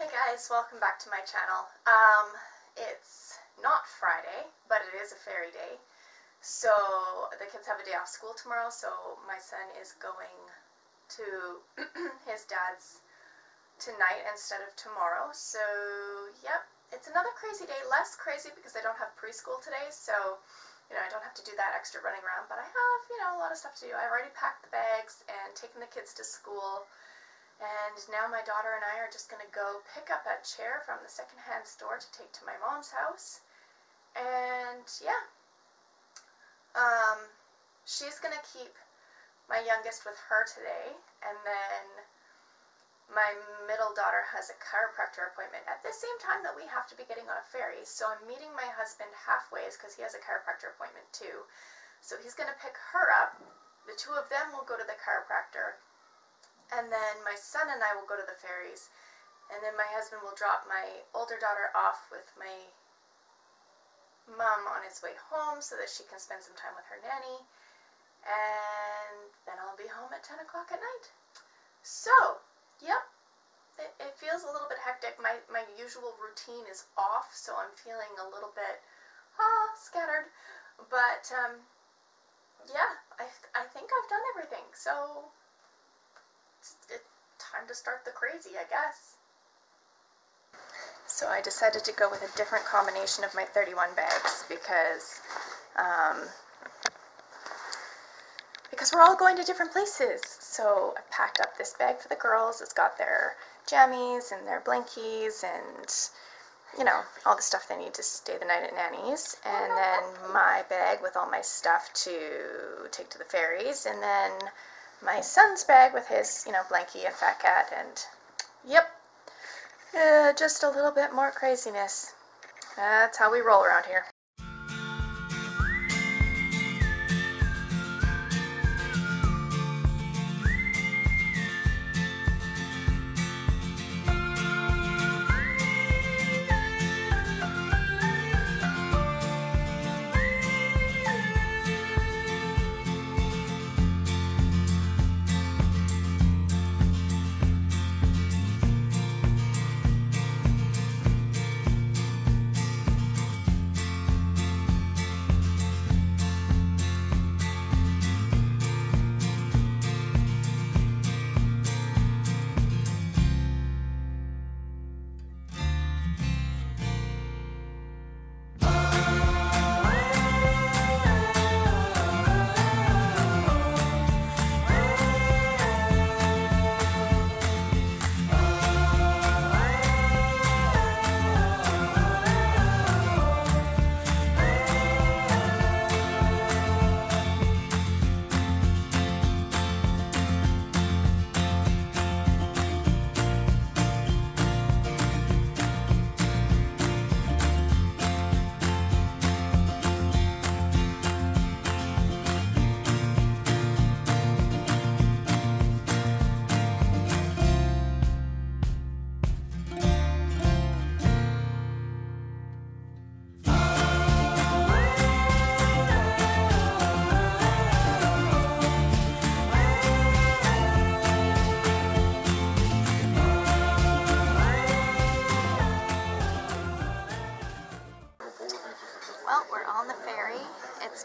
Hey guys, welcome back to my channel. Um, it's not Friday, but it is a ferry day. So the kids have a day off school tomorrow, so my son is going to his dad's tonight instead of tomorrow. So, yep, it's another crazy day. Less crazy because I don't have preschool today, so, you know, I don't have to do that extra running around, but I have, you know, a lot of stuff to do. I already packed the bags and taken the kids to school. And now my daughter and I are just going to go pick up a chair from the secondhand store to take to my mom's house. And yeah, um, she's going to keep my youngest with her today. And then my middle daughter has a chiropractor appointment at the same time that we have to be getting on a ferry. So I'm meeting my husband halfway because he has a chiropractor appointment too. So he's going to pick her up. The two of them will go to the chiropractor my son and I will go to the ferries, and then my husband will drop my older daughter off with my mom on his way home so that she can spend some time with her nanny, and then I'll be home at 10 o'clock at night. So, yep, it, it feels a little bit hectic. My, my usual routine is off, so I'm feeling a little bit ah, scattered, but um, yeah, I, I think I've done everything, so time to start the crazy, I guess. So I decided to go with a different combination of my 31 bags because um, because we're all going to different places. So I packed up this bag for the girls. It's got their jammies and their blankies and you know all the stuff they need to stay the night at Nanny's, and then my bag with all my stuff to take to the ferries, and then my son's bag with his, you know, blankie and fat cat, and yep, uh, just a little bit more craziness. That's how we roll around here.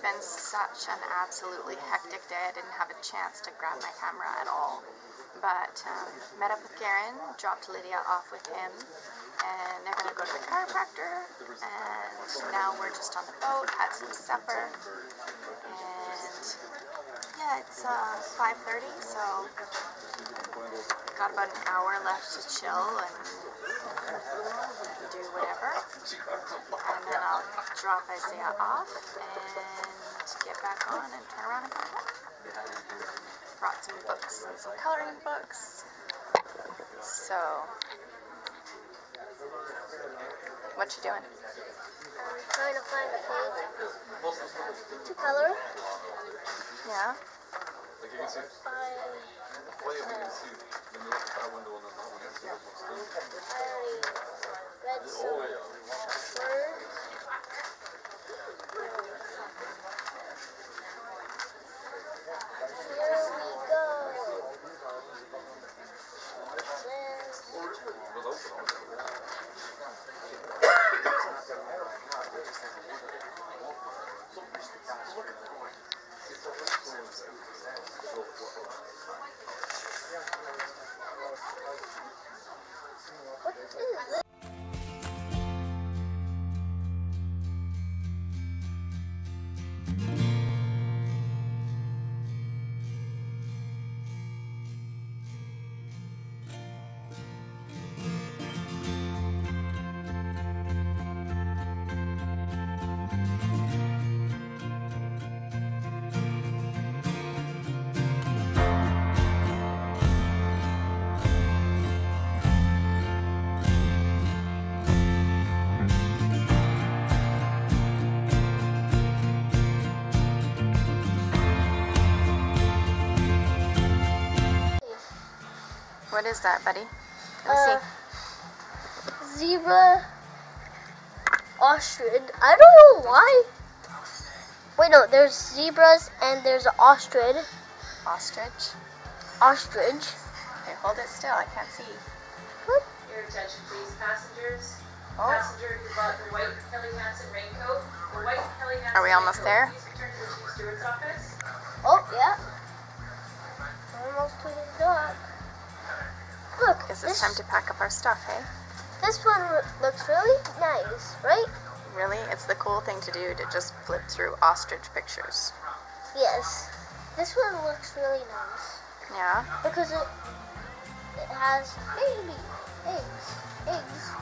Been such an absolutely hectic day. I didn't have a chance to grab my camera at all. But um, met up with Garen, dropped Lydia off with him, and they're going to go to the chiropractor. And now we're just on the boat, had some supper, and yeah, it's uh, 5.30, so got about an hour left to chill and do whatever. And then I'll drop Isaiah off and get back on and turn around and come back. Brought some books and some coloring books. So, what you doing? I'm trying to find a page to color. Yeah? I, uh, I already read some words. Bye. What is that, buddy? Let me Uh, see. zebra, ostrich. I don't know why. Wait, no. There's zebras and there's an ostrich. Ostrich. Ostrich. Okay, hold it still. I can't see. What? Your attention, please, passengers. Oh, Passenger who bought the white Helly Hansen raincoat. The white Helly Hansen Are we almost raincoat. there? Please return to the chief steward's office. Oh yeah. Almost to the dock. Look, is it this, time to pack up our stuff, hey? this one looks really nice, right? Really? It's the cool thing to do to just flip through ostrich pictures. Yes. This one looks really nice Yeah? because it it has baby eggs. Eggs.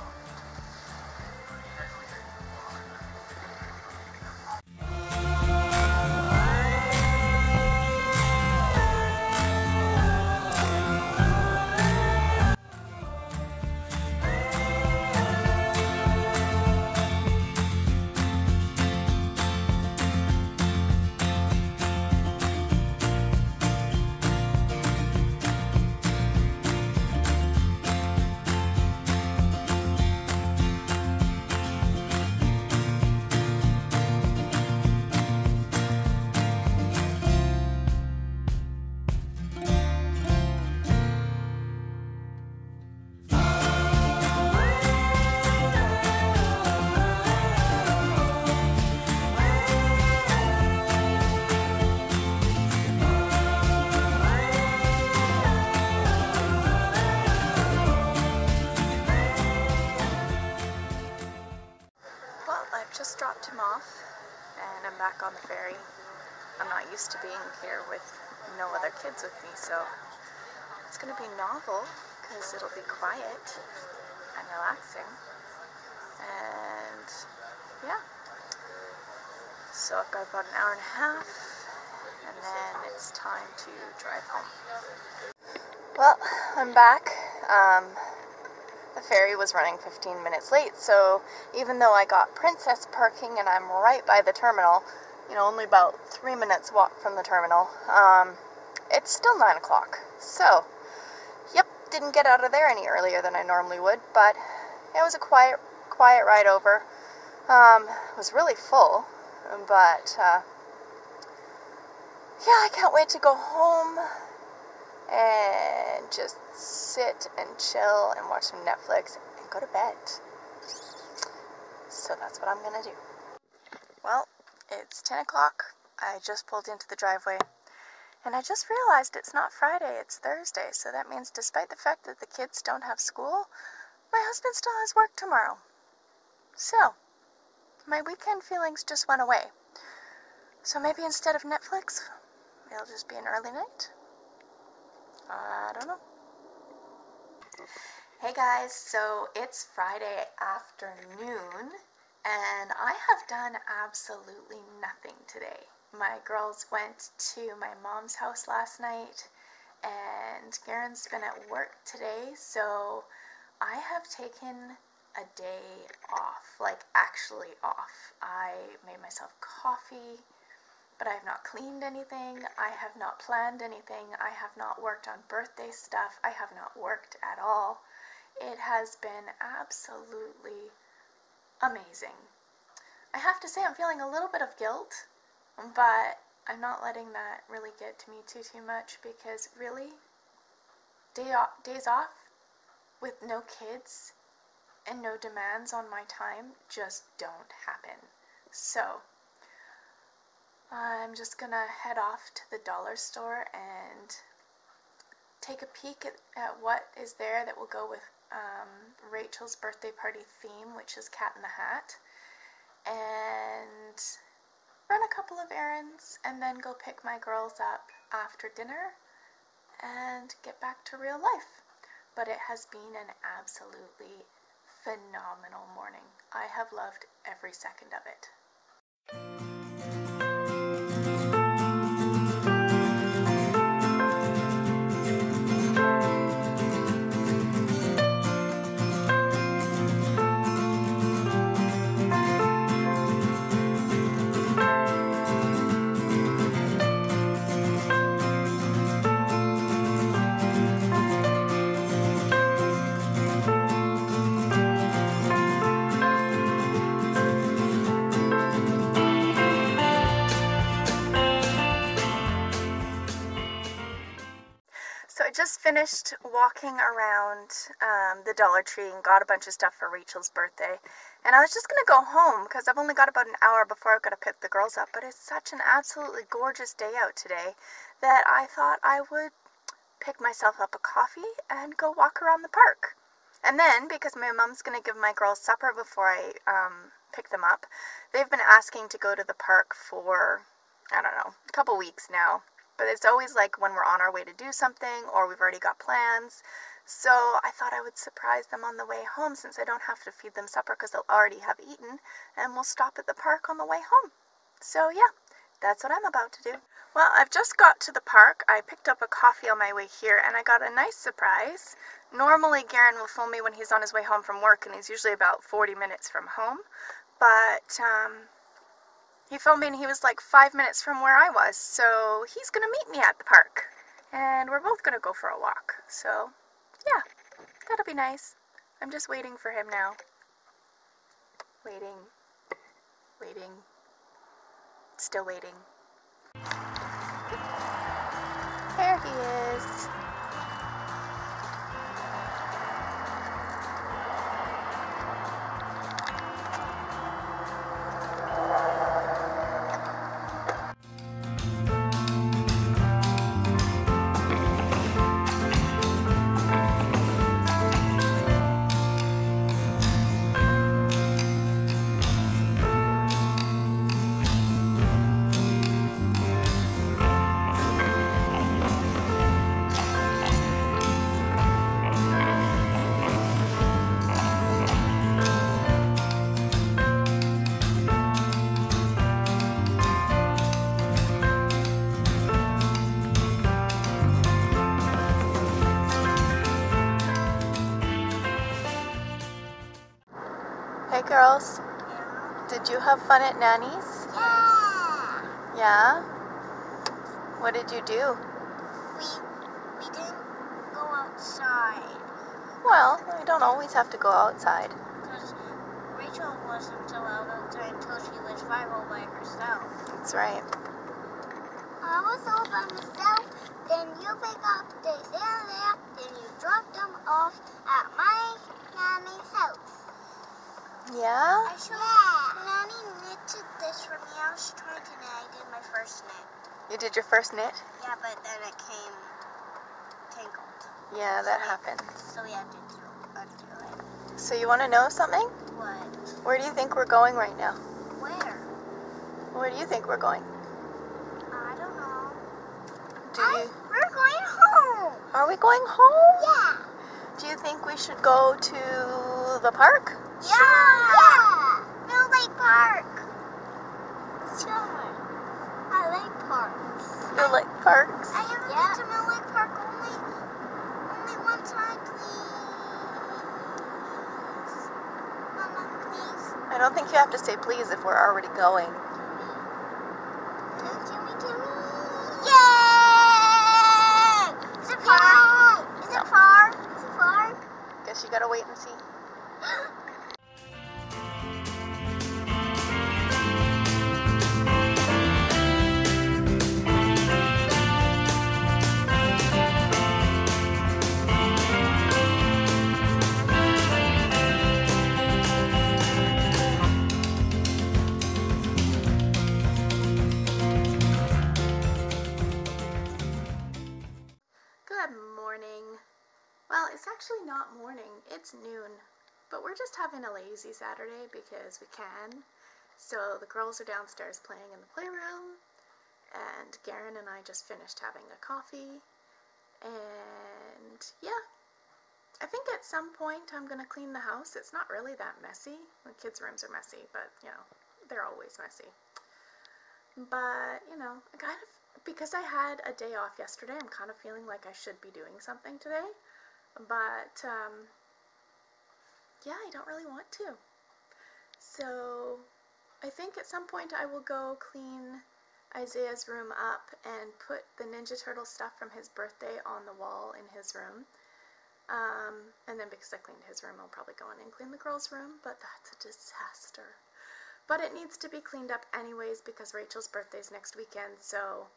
Used to being here with no other kids with me, so it's going to be novel because it'll be quiet and relaxing. And yeah. So I've got about an hour and a half and then it's time to drive home. Well, I'm back. Um, the ferry was running 15 minutes late, so even though I got princess parking and I'm right by the terminal, you know, only about three minutes walk from the terminal, um, it's still 9 o'clock. So, yep, didn't get out of there any earlier than I normally would, but it was a quiet, quiet ride over. Um, it was really full, but, uh, yeah, I can't wait to go home and just sit and chill and watch some Netflix and go to bed. So that's what I'm gonna do. Well, it's 10 o'clock. I just pulled into the driveway and I just realized it's not Friday, it's Thursday. So that means despite the fact that the kids don't have school, my husband still has work tomorrow. So, my weekend feelings just went away. So maybe instead of Netflix, it'll just be an early night. I don't know. Hey guys, so it's Friday afternoon and I have done absolutely nothing today. My girls went to my mom's house last night and Garen's been at work today, so I have taken a day off, like actually off. I made myself coffee, but I have not cleaned anything. I have not planned anything. I have not worked on birthday stuff. I have not worked at all. It has been absolutely amazing. I have to say, I'm feeling a little bit of guilt, but I'm not letting that really get to me too too much because really, day off, days off with no kids and no demands on my time just don't happen. So, I'm just gonna head off to the dollar store and take a peek at, at what is there that will go with um, Rachel's birthday party theme, which is Cat in the Hat. And run a couple of errands, and then go pick my girls up after dinner and get back to real life. But it has been an absolutely phenomenal morning. I have loved every second of it. Finished walking around um, the Dollar Tree and got a bunch of stuff for Rachel's birthday. And I was just going to go home because I've only got about an hour before I've got to pick the girls up. But it's such an absolutely gorgeous day out today that I thought I would pick myself up a coffee and go walk around the park. And then, because my mom's going to give my girls supper before I um, pick them up, they've been asking to go to the park for, I don't know, a couple weeks now. But it's always like when we're on our way to do something or we've already got plans. So I thought I would surprise them on the way home since I don't have to feed them supper because they'll already have eaten. And we'll stop at the park on the way home. So yeah, that's what I'm about to do. Well, I've just got to the park. I picked up a coffee on my way here and I got a nice surprise. Normally, Garen will phone me when he's on his way home from work and he's usually about 40 minutes from home. But um, he phoned me and he was like five minutes from where I was. So he's to meet me at the park. And we're both to go for a walk. So, yeah, that'll be nice. I'm just waiting for him now. Waiting. Waiting. Still waiting. There he is. Girls, did you have fun at Nanny's? Yeah. Yeah? What did you do? We we didn't go outside Well, we don't always have to go outside. because Rachel wasn't allowed outside until she was five all by herself. That's right. I was all by myself. Then you pick up the there. Then you drop them off at my nanny's house. Yeah? I showed yeah. Nanny knitted this for me. I was trying to knit. I did my first knit. You did your first knit? Yeah, but then it came tangled. Yeah, that happens. So we had to do, undo it. So you want to know something? What? Where do you think we're going right now? Where? Where do you think we're going? I don't know. Do I- you? We're going home. Are we going home? Yeah. Do you think we should go to the park? Yeah. Yeah. Mill Lake Park. Sure. I like parks. The lake parks? I haven't been to Mill Lake Park only only one time, please. Mama, please. I don't think you have to say please if we're already going. Gimme, gimme. Yay! Is it far? Is it far? Is it far? Guess you gotta wait and see. But we're just having a lazy Saturday because we can. So the girls are downstairs playing in the playroom, and Garen and I just finished having a coffee. And yeah, I think at some point I'm gonna clean the house. It's not really that messy. The kids' rooms are messy, but you know, they're always messy. But you know, I kind of because I had a day off yesterday, I'm kind of feeling like I should be doing something today. But um, yeah, I don't really want to. So I think at some point I will go clean Isaiah's room up and put the Ninja Turtle stuff from his birthday on the wall in his room. Um, and then because I cleaned his room, I'll probably go in and clean the girls' room, but that's a disaster. But it needs to be cleaned up anyways because Rachel's birthday's next weekend, so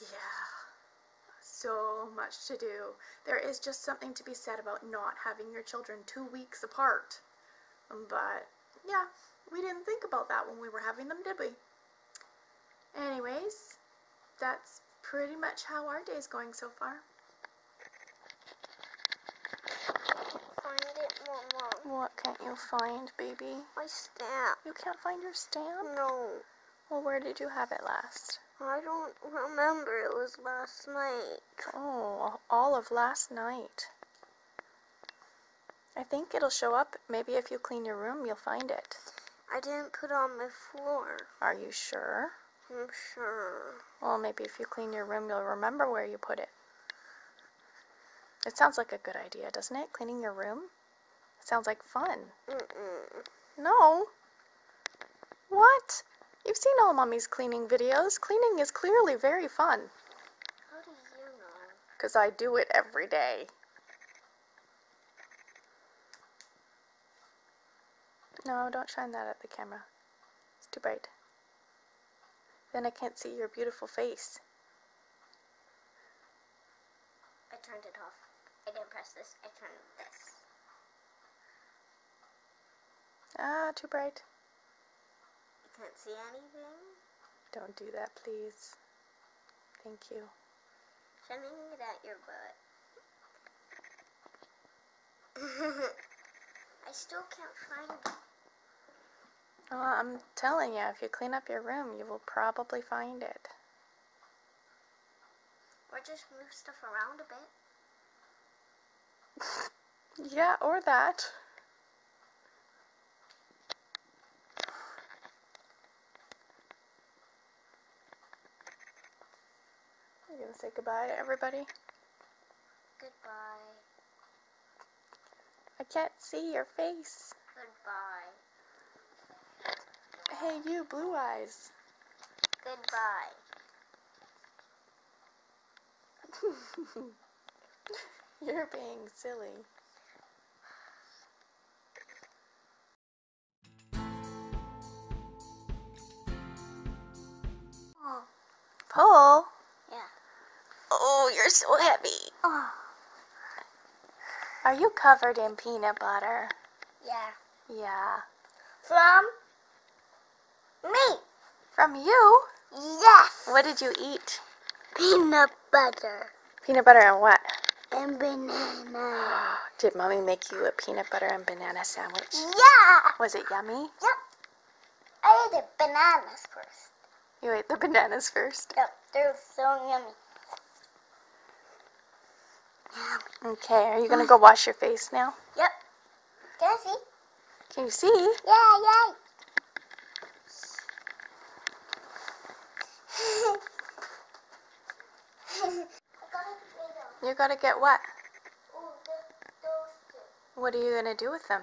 yeah, so much to do. There is just something to be said about not having your children two weeks apart. Um, but yeah, we didn't think about that when we were having them, did we? Anyways, that's pretty much how our day's going so far. Find it, Mama. What can't you find, baby? My stamp. You can't find your stamp? No, Well, where did you have it last? I don't remember. It was last night. Oh, all of last night. I think it'll show up. Maybe if you clean your room, you'll find it. I didn't put it on my floor. Are you sure? I'm sure. Well, maybe if you clean your room, you'll remember where you put it. It sounds like a good idea, doesn't it? Cleaning your room? It sounds like fun. Mm-mm. No. What? You've seen all mommy's cleaning videos. Cleaning is clearly very fun. How do you know? Because I do it every day. No, don't shine that at the camera. It's too bright. Then I can't see your beautiful face. I turned it off. I didn't press this. I turned this. Ah, too bright. Can't see anything? Don't do that, please. Thank you. Shining it at your butt. I still can't find it. Well, I'm telling you, if you clean up your room, you will probably find it. Or just move stuff around a bit. Yeah, or that. Say goodbye to everybody? Goodbye. I can't see your face. Goodbye. Hey, you, blue eyes. Goodbye. You're being silly. Pull? Oh, you're so heavy. Oh. Are you covered in peanut butter? Yeah. Yeah. From me. From you? Yes. What did you eat? Peanut butter Peanut butter and what? and banana. Did mommy make you a peanut butter and banana sandwich? Yeah. Was it yummy? Yep. I ate the bananas first. You ate the bananas first. Yep. They're so yummy. Okay, are you gonna go wash your face now? Yep. Can I see? Can you see? Yeah, yay. I got a. You gotta get what? Oh, What are you gonna do with them?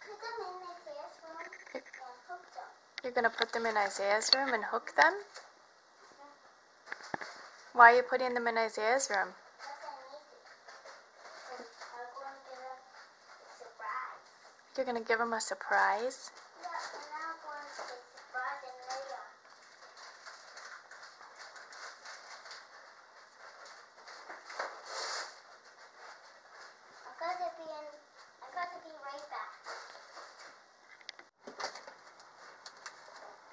Put them in my room and hook them. You're gonna put them in Isaiah's room and hook them? Why are you putting them in Isaiah's room? You're gonna give them a surprise? Yeah, and I'm going to surprise them later. I gotta be in. I gotta be right back.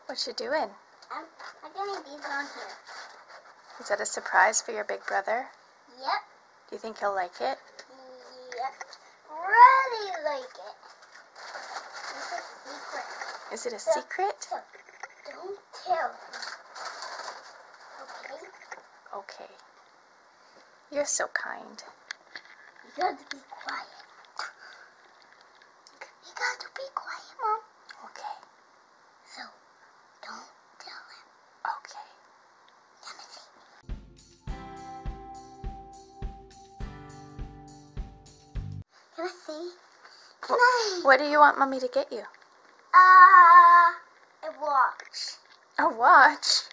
What you doing? I'm. I'm getting these on here. Is that a surprise for your big brother? Yep. Do you think he'll like it? Yep. Really like it. Is secret. It a secret? So, don't tell me. Okay? Okay. You're so kind. You got to be quiet. You got to be quiet, Mom. Okay. So, don't tell him. Okay. Let me see. Can I see? Can I? What do you want mommy to get you? Uh, a watch. A watch.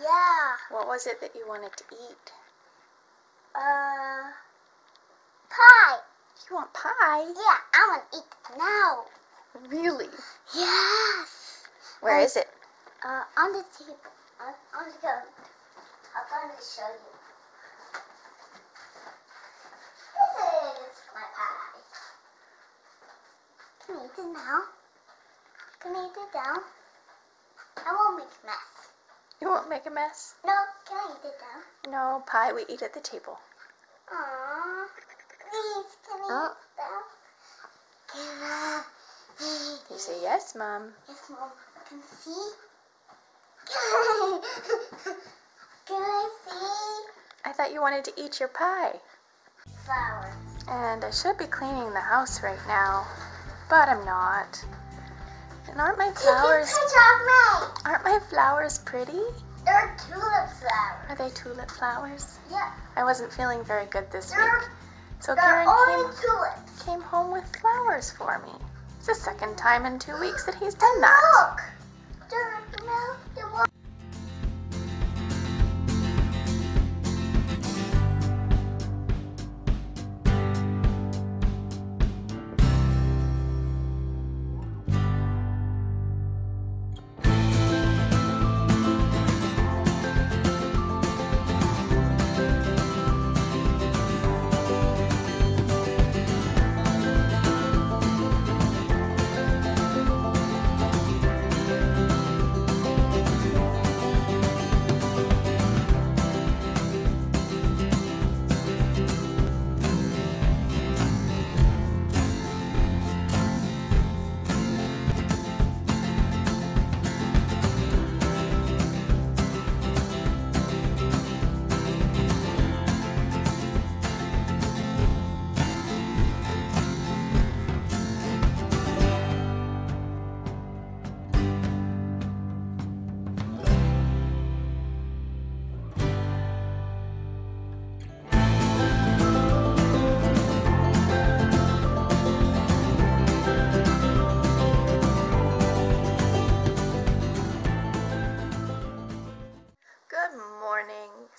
Yeah. What was it that you wanted to eat? Uh, pie. You want pie? Yeah, I want to eat it now. Really? Yes. Where Um, is it? Uh, on the table. The go. I'm going to show you. This is my pie. Can you eat it now? Can you eat it now? I won't make a mess. You won't make a mess? No, can I eat it now? No, pie we eat at the table. Aww. Please, can I Oh. eat it now? Can I? You say yes, mom. Yes, Mom. Can I see? Can I, can I see? I thought you wanted to eat your pie. Flowers. And I should be cleaning the house right now, but I'm not. And aren't my flowers Touch off me. aren't my flowers pretty? They're tulip flowers. Are they tulip flowers? Yeah, I wasn't feeling very good this they're, week. So Garen came, tulips. came home with flowers for me. It's the second time in two weeks that he's done that. Look.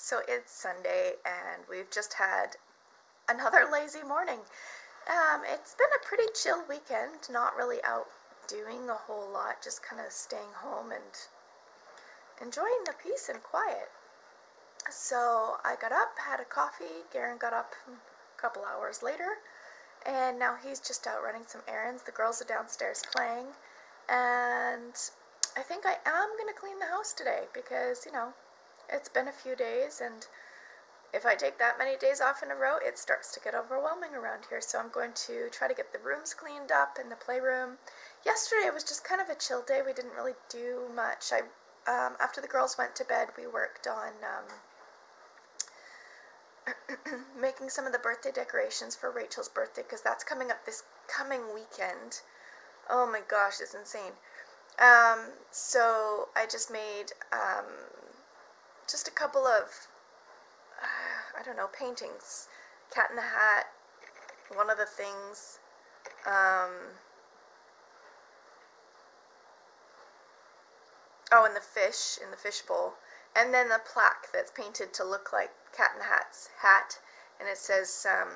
So it's Sunday, and we've just had another lazy morning. Um, it's been a pretty chill weekend, not really out doing a whole lot, just kind of staying home and enjoying the peace and quiet. So I got up, had a coffee. Garen got up a couple hours later, and now he's just out running some errands. The girls are downstairs playing, and I think I am going to clean the house today because, you know, it's been a few days and if I take that many days off in a row, it starts to get overwhelming around here. So I'm going to try to get the rooms cleaned up in the playroom. Yesterday it was just kind of a chill day. We didn't really do much. I um, after the girls went to bed, we worked on um, making some of the birthday decorations for Rachel's birthday because that's coming up this coming weekend. Oh my gosh, it's insane. Um, so I just made um, just a couple of uh, I don't know paintings, Cat in the Hat, one of the things. Um, oh, and the fish in the fish bowl, and then the plaque that's painted to look like Cat in the Hat's hat, and it says um,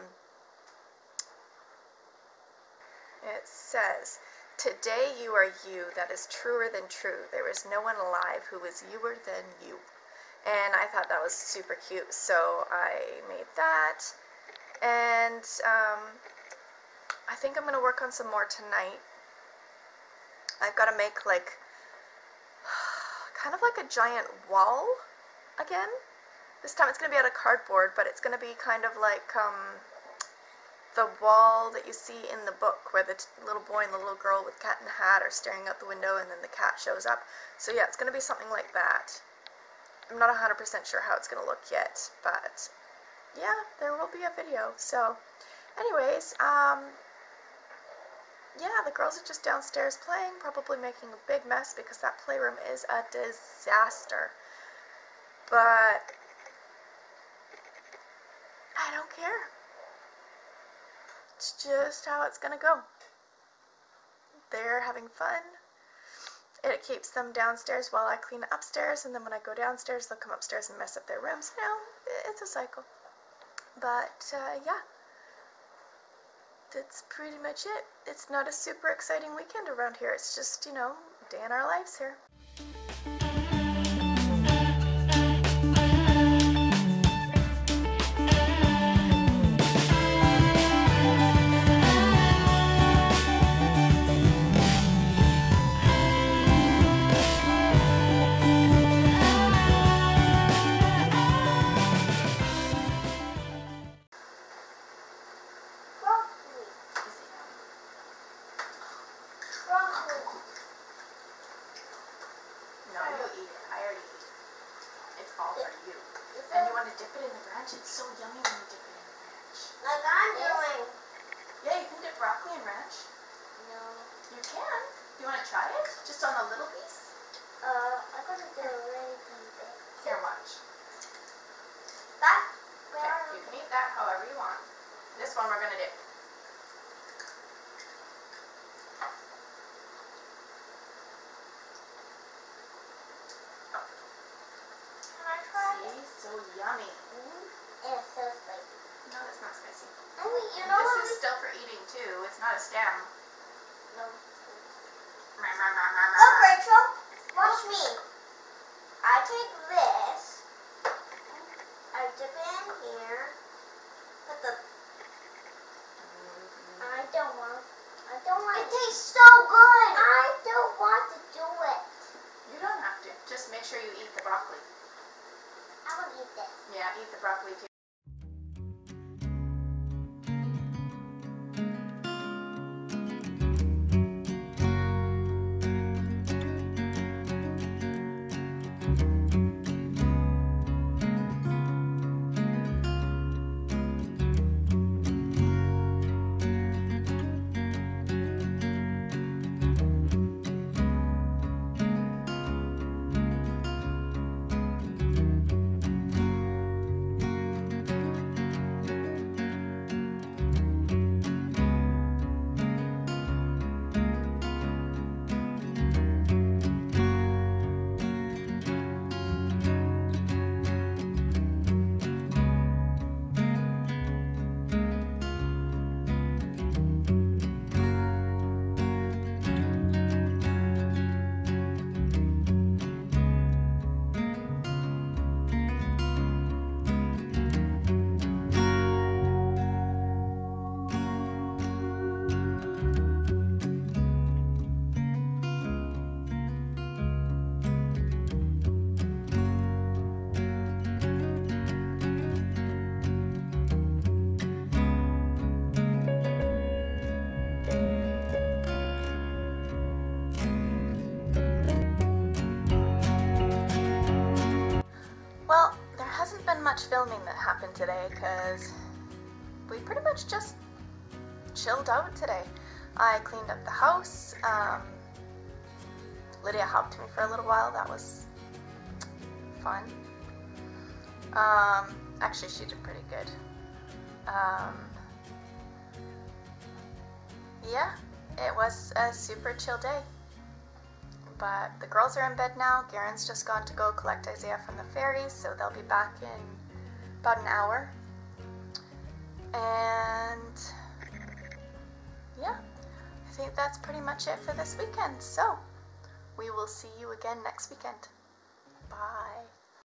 it says. Today you are you, that is truer than true. There is no one alive who is youer than you. And I thought that was super cute, so I made that. And um, I think I'm going to work on some more tonight. I've got to make like, kind of like a giant wall again. This time it's going to be out of cardboard, but it's going to be kind of like, um, the wall that you see in the book where the little boy and the little girl with cat in the hat are staring out the window and then the cat shows up. So yeah, it's going to be something like that. I'm not 100% sure how it's going to look yet, but yeah, there will be a video. So anyways, um, yeah, the girls are just downstairs playing, probably making a big mess because that playroom is a disaster. But I don't care. It's just how it's gonna go. They're having fun. It keeps them downstairs while I clean upstairs, and then when I go downstairs, they'll come upstairs and mess up their rooms. You know, it's a cycle. But uh, yeah, that's pretty much it. It's not a super exciting weekend around here. It's just, you know, day in our lives here. Filming that happened today because we pretty much just chilled out today. I cleaned up the house. Um, Lydia helped me for a little while. That was fun. Um, actually, she did pretty good. Um, yeah, it was a super chill day. But the girls are in bed now. Garen's just gone to go collect Isaiah from the ferry, so they'll be back in about an hour. And yeah, I think that's pretty much it for this weekend. So we will see you again next weekend. Bye.